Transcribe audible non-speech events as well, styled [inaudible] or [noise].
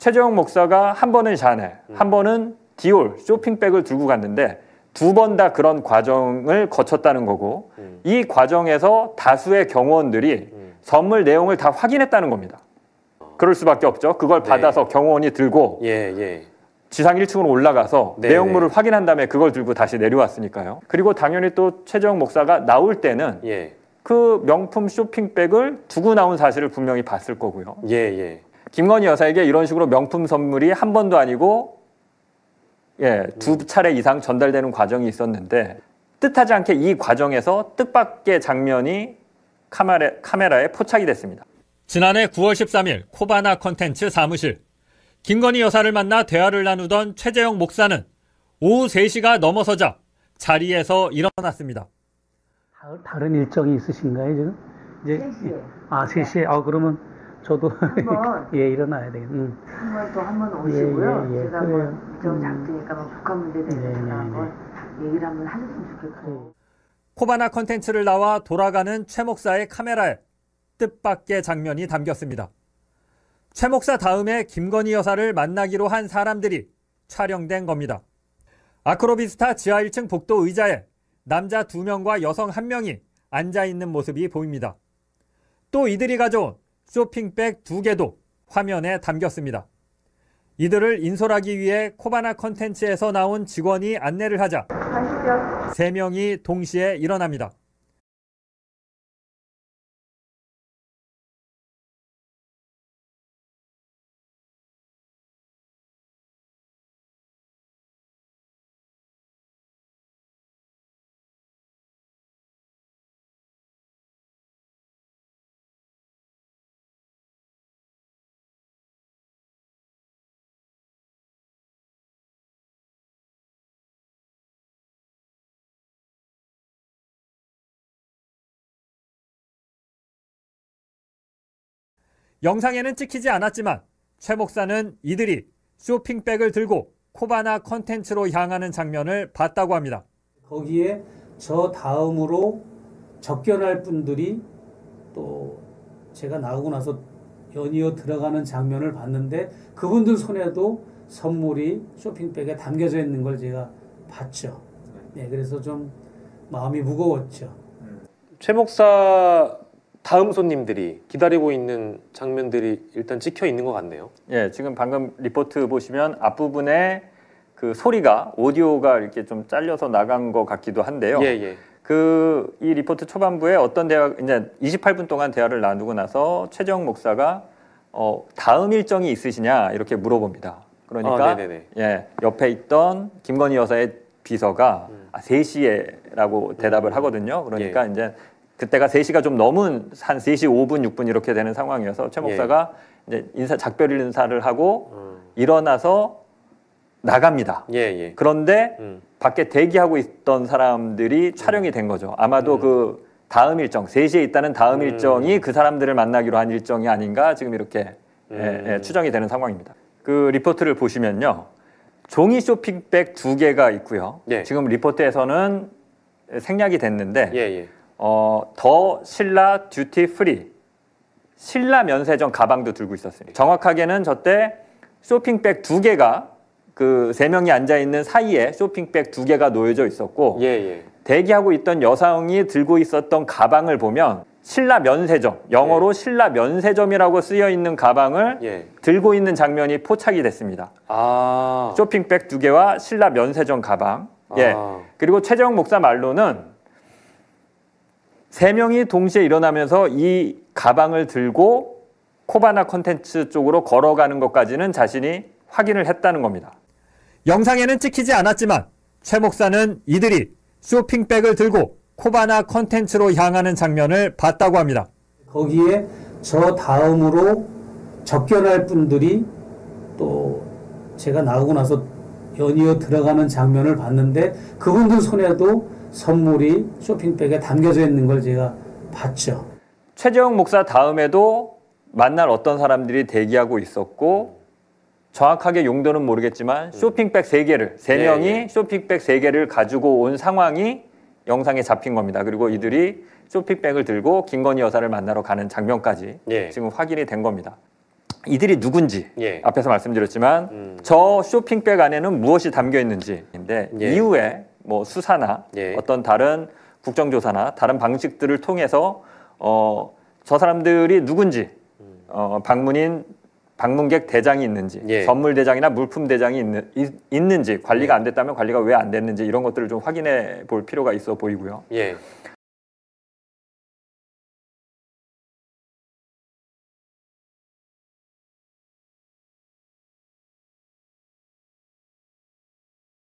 최재형 목사가 한 번은 샤넬, 음. 한 번은 디올 쇼핑백을 들고 갔는데 두 번 다 그런 과정을 거쳤다는 거고 음. 이 과정에서 다수의 경호원들이 음. 선물 내용을 다 확인했다는 겁니다. 그럴 수밖에 없죠. 그걸 네. 받아서 경호원이 들고 예, 예. 지상 1층으로 올라가서 네, 내용물을 네. 확인한 다음에 그걸 들고 다시 내려왔으니까요. 그리고 당연히 또 최재형 목사가 나올 때는 예. 그 명품 쇼핑백을 두고 나온 사실을 분명히 봤을 거고요. 예, 예. 김건희 여사에게 이런 식으로 명품 선물이 한 번도 아니고 예, 두 차례 이상 전달되는 과정이 있었는데 뜻하지 않게 이 과정에서 뜻밖의 장면이 카메라, 카메라에 포착이 됐습니다. 지난해 9월 13일 코바나 컨텐츠 사무실 김건희 여사를 만나 대화를 나누던 최재형 목사는 오후 3시가 넘어서자 자리에서 일어났습니다. 다- 다른 일정이 있으신가요 지금? 이제 3시에. 아 3시에 아 그러면 저도 한번. [laughs] 예 일어나야 되겠. 음. 한번 또 한번 예, 오시고요. 예, 예. 제가 그래요. 한번 일정 음. 잡으니까 뭐 북한 문제에 대해서 네, 제가 네, 한번 얘기를 한번 하셨으면 좋겠고. 코바나 컨텐츠를 나와 돌아가는 최 목사의 카메라에 뜻밖의 장면이 담겼습니다. 최 목사 다음에 김건희 여사를 만나기로 한 사람들이 촬영된 겁니다. 아크로비스타 지하 1층 복도 의자에 남자 2명과 여성 1명이 앉아 있는 모습이 보입니다. 또 이들이 가져온 쇼핑백 2개도 화면에 담겼습니다. 이들을 인솔하기 위해 코바나 컨텐츠에서 나온 직원이 안내를 하자 가시죠. 세 명이 동시에 일어납니다. 영상에는 찍히지 않았지만 최 목사는 이들이 쇼핑백을 들고 코바나 컨텐츠로 향하는 장면을 봤다고 합니다. 거기에 저 다음으로 접견할 분들이 또 제가 나오고 나서 연이어 들어가는 장면을 봤는데 그분들 손에도 선물이 쇼핑백에 담겨져 있는 걸 제가 봤죠. 네, 그래서 좀 마음이 무거웠죠. 최 목사 다음 손님들이 기다리고 있는 장면들이 일단 찍혀 있는 것 같네요. 예, 지금 방금 리포트 보시면 앞부분에 그 소리가 오디오가 이렇게 좀 잘려서 나간 것 같기도 한데요. 예, 예. 그 이 리포트 초반부에 어떤 대화 이제 28분 동안 대화를 나누고 나서 최정 목사가 어, 다음 일정이 있으시냐 이렇게 물어봅니다. 그러니까 아. 예, 옆에 있던 김건희 여사의 비서가 음. 아, 3시에라고 대답을 음. 하거든요. 그러니까 이제 그때가 3시가 좀 넘은 한 3시 5분 6분 이렇게 되는 상황이어서 최 예. 목사가 이제 인사 작별 인사를 하고 음. 일어나서 나갑니다. 예, 예. 그런데 음. 밖에 대기하고 있던 사람들이 촬영이 된 거죠. 아마도 음. 그 다음 일정, 3시에 있다는 다음 음. 일정이 그 사람들을 만나기로 한 일정이 아닌가 지금 이렇게 음. 예, 예, 추정이 되는 상황입니다. 그 리포트를 보시면요. 종이 쇼핑백 두 개가 있고요. 예. 지금 리포트에서는 생략이 됐는데 예, 예. 어, The Shilla Duty Free 신라 면세점 가방도 들고 있었습니다. 정확하게는 저때 쇼핑백 두 개가 그 세 명이 앉아 있는 사이에 쇼핑백 두 개가 놓여져 있었고 예, 예. 대기하고 있던 여성이 들고 있었던 가방을 보면 신라 면세점 영어로 신라 면세점이라고 쓰여 있는 가방을 예. 들고 있는 장면이 포착이 됐습니다. 아. 쇼핑백 두 개와 신라 면세점 가방. 예. 아. 그리고 최재형 목사 말로는 세 명이 동시에 일어나면서 이 가방을 들고 코바나 컨텐츠 쪽으로 걸어가는 것까지는 자신이 확인을 했다는 겁니다. 영상에는 찍히지 않았지만 최 목사는 이들이 쇼핑백을 들고 코바나 컨텐츠로 향하는 장면을 봤다고 합니다. 거기에 저 다음으로 접견할 분들이 또 제가 나오고 나서 연이어 들어가는 장면을 봤는데 그분들 손에도 선물이 쇼핑백에 담겨져 있는 걸 제가 봤죠. 최재형 목사 다음에도 만날 어떤 사람들이 대기하고 있었고 정확하게 용도는 모르겠지만 쇼핑백 세개를세 예, 명이 예. 쇼핑백 세개를 가지고 온 상황이 영상에 잡힌 겁니다. 그리고 이들이 쇼핑백을 들고 김건희 여사를 만나러 가는 장면까지 예. 지금 확인이 된 겁니다. 이들이 누군지 예. 앞에서 말씀드렸지만 음. 저 쇼핑백 안에는 무엇이 담겨 있는지인데 예. 이후에 뭐 수사나 예. 어떤 다른 국정조사나 다른 방식들을 통해서 어, 저 사람들이 누군지 어, 방문인 방문객 대장이 있는지 예. 선물 대장이나 물품 대장이 있는, 있, 는지 관리가 예. 안 됐다면 관리가 왜 안 됐는지 이런 것들을 좀 확인해 볼 필요가 있어 보이고요. 예.